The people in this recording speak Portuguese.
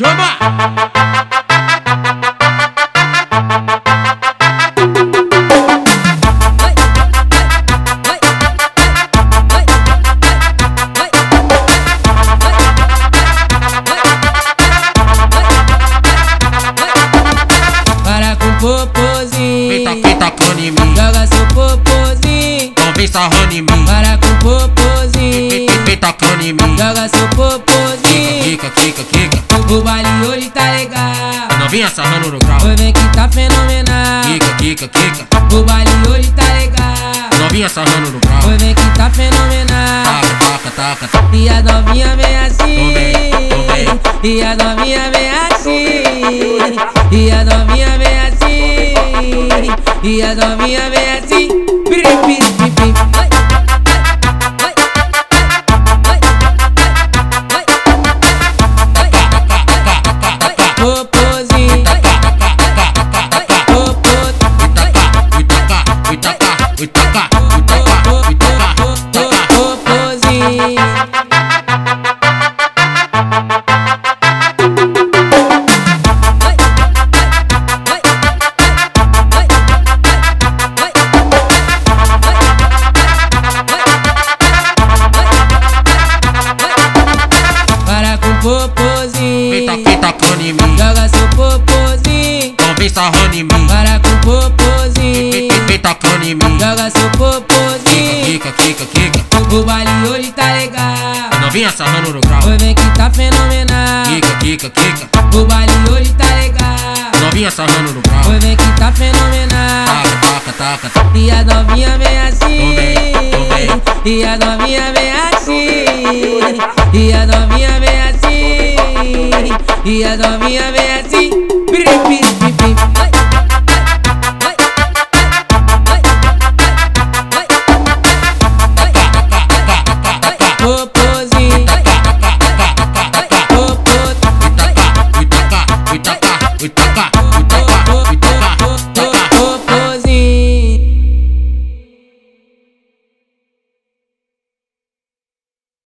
Chama! Para com popozinho. Vem tacar, tacando em mim. Joga seu popozinho. Então vem sarrando em mim. Para com Vem, popozinho. vem, vem tacando em mim. Joga seu popozinho. Kika, kika, kika. O baile hoje tá legal. Novinha sarrando no grau. Oi, vem que tá fenomenal. Kika, kika, kika. O baile hoje tá legal. Novinha sarrando no grau. Oi, vem que tá fenomenal. Taca, taca, taca. E a novinha vem assim. Tô bem. E a novinha vem assim. E a novinha vem assim. E a novinha vem assim. Tacando em mim. Joga seu popozinho. Então vem sarrando em mim. Para com popozinho. vem, vem tacando em mim. Joga seu popozinho. Kika, kika, kika. O baile hoje tá legal. Novinha sarrando no grau. Oi, vem que tá fenomenal. Kika, kika, kika. O baile hoje tá legal. Novinha sarrando no grau. Oi, vem que tá fenomenal. Taca, taca, taca, taca. E a novinha vem assim. Tô bem, tô bem. E a novinha vem assim. E a novinha vem assim. E a novinha vem assim, piripiri.